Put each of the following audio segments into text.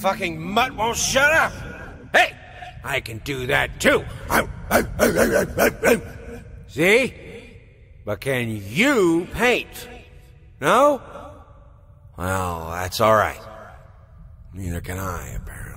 fucking mutt won't shut up! Hey! I can do that too! See? But can you paint? No? Well, that's alright. Neither can I, apparently.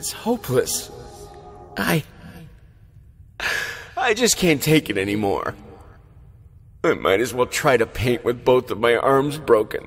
It's hopeless. I. I just can't take it anymore. I might as well try to paint with both of my arms broken.